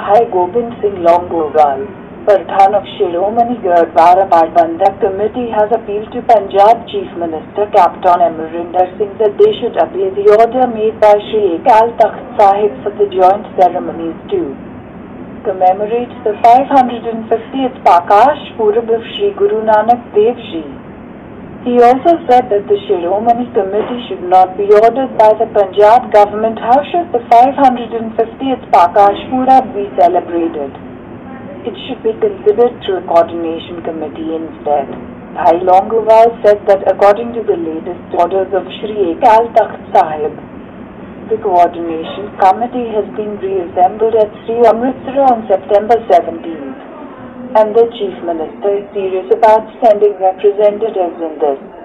Bhai Gobind Singh Longowal, Pradhan of Shiromani Gurdwara Parbandhak Committee has appealed to Punjab Chief Minister Captain Amarinder Singh that they should obey the order made by Sri Akal Takht Sahib for the joint ceremonies to commemorate the 550th Parkash Purab of Sri Guru Nanak Dev Ji. He also said that the Shiromani Committee should not be ordered by the Punjab government how should the 550th Parkash Purab be celebrated. It should be considered through a coordination committee instead. Bhai Longowal said that according to the latest orders of Sri Akal Takht Sahib, the coordination committee has been reassembled at Sri Amritsar on September 17th, and the Chief Minister is serious about sending representatives in this.